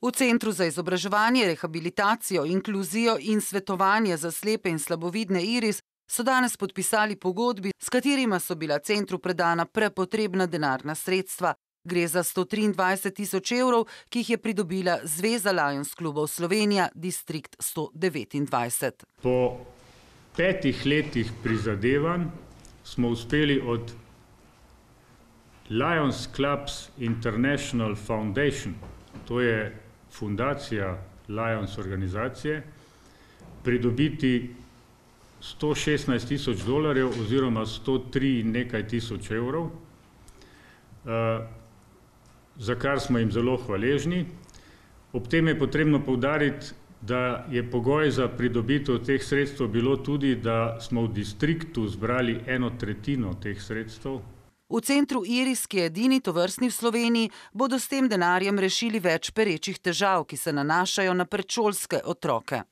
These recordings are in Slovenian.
V Centru za izobraževanje, rehabilitacijo, inkluzijo in svetovanje za slepe in slabovidne Iris so danes podpisali pogodbi, s katerima so bila centru predana prepotrebna denarna sredstva. Gre za 123 tisoč evrov, ki jih je pridobila Zveza Lions klubov Slovenija, distrikt 129. Po petih letih prizadevanj smo uspeli od Lions Clubs International Foundation, to je fundacija Lions organizacije, pridobiti 116 tisoč dolarjev oziroma 103 nekaj tisoč evrov, za kar smo jim zelo hvaležni. Ob tem je potrebno poudariti, da je pogoj za pridobitev teh sredstev bilo tudi, da smo v distriktu zbrali eno tretjino teh sredstev. V Centru Iris, ki je edini tovrstni v Sloveniji, bodo s tem denarjem rešili več perečih težav, ki se nanašajo na predšolske otroke.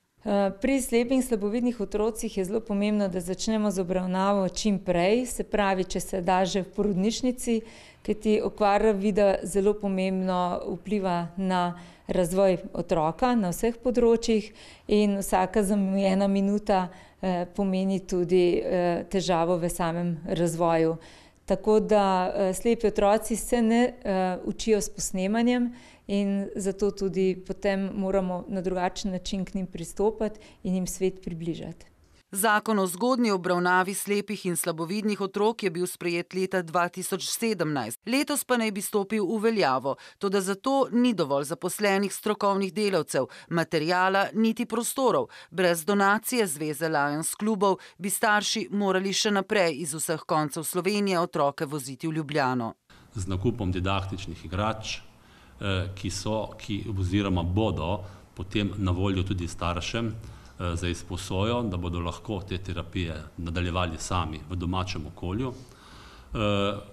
pri slepih in slabovidnih otrocih je zelo pomembno, da začnemo z obravnavo čim prej, se pravi, če se da že v porodnišnici, kajti okvara vida zelo pomembno vpliva na razvoj otroka na vseh področjih in vsaka zamujena minuta, pomeni tudi, težavo v samem razvoju. Tako da, slepi otroci se ne, učijo s posnemanjem in zato tudi potem moramo na drugačen način k njim pristopati in jim svet približati. Zakon o zgodnji obravnavi slepih in slabovidnih otrok je bil sprejet leta dva tisoč sedemnajst, letos pa naj bi stopil v veljavo, toda za to ni dovolj zaposlenih strokovnih delavcev, materiala niti prostorov. Brez donacije Zveze Lions klubov bi starši morali še naprej iz vseh koncev Slovenije otroke voziti v Ljubljano. Z nakupom didaktičnih igrač, ki so, ki oziroma bodo potem na voljo tudi staršem, za izposojo, da bodo lahko te terapije nadaljevali sami v domačem okolju.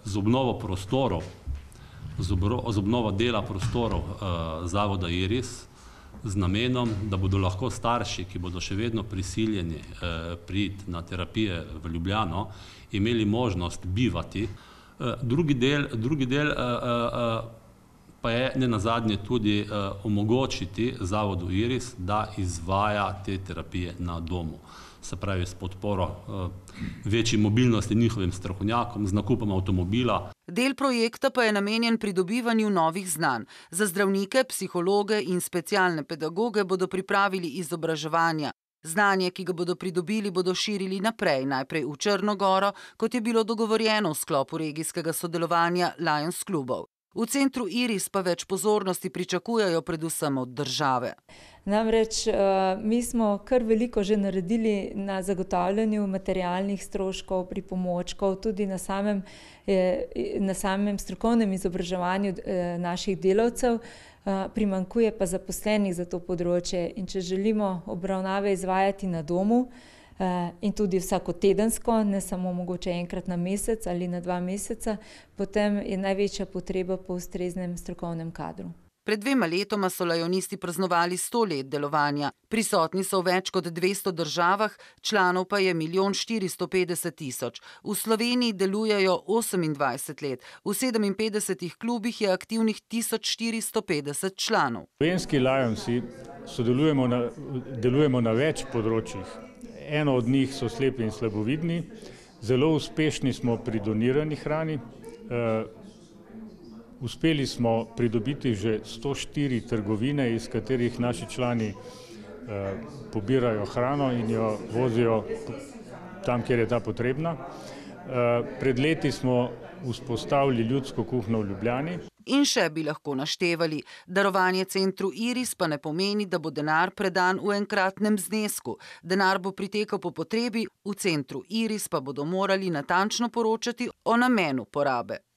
z obnovo prostorov, z obnovo dela prostorov, zavoda Iris z namenom, da bodo lahko starši, ki bodo še vedno prisiljeni, priti na terapije v Ljubljano, imeli možnost bivati. drugi del, drugi del, pa je nenazadnje tudi, omogočiti zavodu Iris, da izvaja te terapije na domu. Se pravi s podporo, večji mobilnosti njihovim strokovnjakom, z nakupom avtomobila. Del projekta pa je namenjen pridobivanju novih znanj. Za zdravnike, psihologe in specialne pedagoge bodo pripravili izobraževanja. Znanje, ki ga bodo pridobili, bodo širili naprej, najprej v Črno goro, kot je bilo dogovorjeno v sklopu regijskega sodelovanja Lions klubov. V Centru Iris pa več pozornosti pričakujejo predvsem od države. Namreč, mi smo kar veliko že naredili na zagotavljanju materialnih stroškov, pripomočkov, tudi na samem, na samem strokovnem izobraževanju, naših delavcev, primanjkuje pa zaposlenih za to področje, in če želimo obravnave izvajati na domu, in tudi vsakotedensko, ne samo mogoče enkrat na mesec ali na dva meseca, potem je največja potreba po ustreznem strokovnem kadru. Pred dvema letoma so lionisti praznovali sto let delovanja. Prisotni so v več kot dvesto državah, članov pa je milijon štiristo petdeset tisoč. V Sloveniji delujejo osemindvajset let, v sedeminpetdesetih klubih je aktivnih tisoč štiristo petdeset članov. Slovenski lionsi sodelujemo na, delujemo na več področjih. Eno od njih so slepi in slabovidni. Zelo uspešni smo pri donirani hrani, uspeli smo pridobiti že sto štiri trgovine, iz katerih naši člani, pobirajo hrano in jo vozijo tam, kjer je ta potrebna. pred leti smo vzpostavili ljudsko kuhinjo v Ljubljani. In še bi lahko naštevali. Darovanje Centru Iris pa ne pomeni, da bo denar predan v enkratnem znesku. Denar bo pritekal po potrebi, v Centru Iris pa bodo morali natančno poročati o namenu porabe.